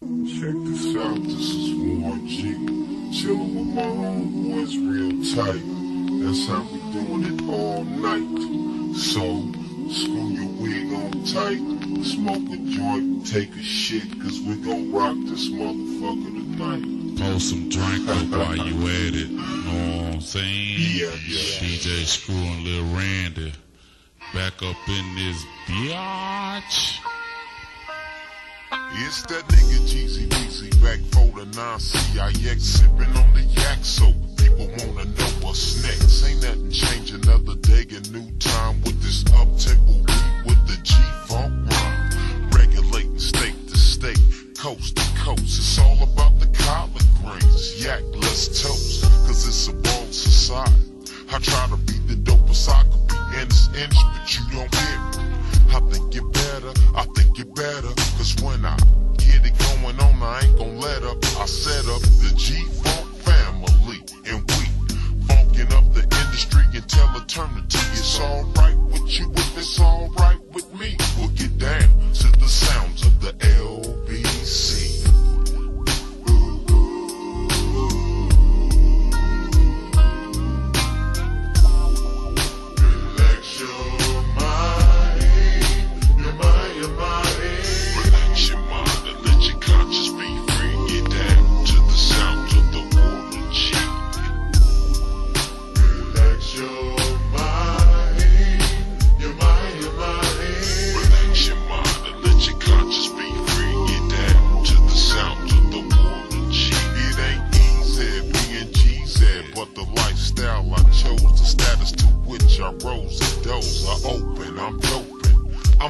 Check this out, this is Warren G. Chillin' with my homeboys real tight. That's how we doing it all night. So, screw your wig on tight, smoke a joint, take a shit, cause we gon' rock this motherfucker tonight. Pour some drink up while you at it. Know what I'm saying? Yeah, yeah. DJ Screw and Lil Randy. Back up in this biatch. It's that nigga Jeezy Weezy back for the 9CIX sipping on the yak so people wanna know what's next. Ain't nothing change another day, a new time with this up-tempo beat with the G-Funk rhyme. Regulating state to state, coast to coast. It's all about the collard greens, yak, let's toast, cause it's a world society. I try to be the dopest I could be in this inch, but you don't hear me. I think you're better, I think you're better. Cause when I get it going on, I ain't gon' let up. I set up the G-Funk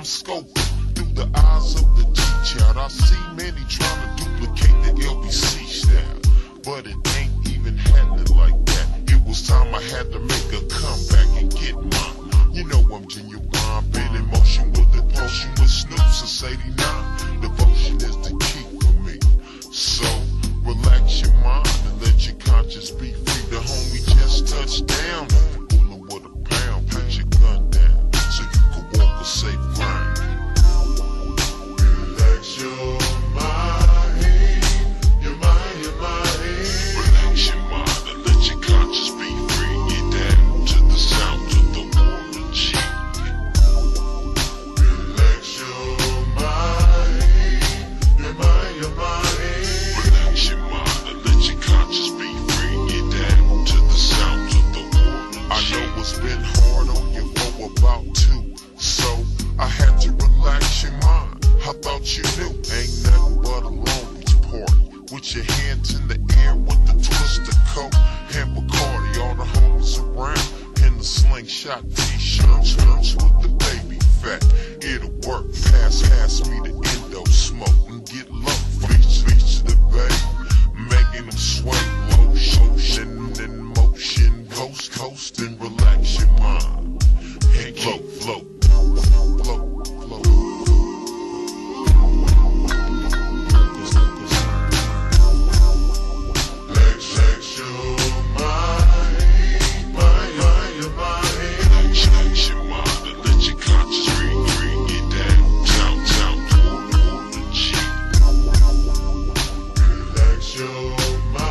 I'm scoping so I had to relax your mind. I thought you knew, ain't nothing but a Beach party. With your hands in the air with the twist of coke and Bacardi, all the homies around in the slingshot t-shirt, shirts with the baby fat. It'll work, pass, pass me the my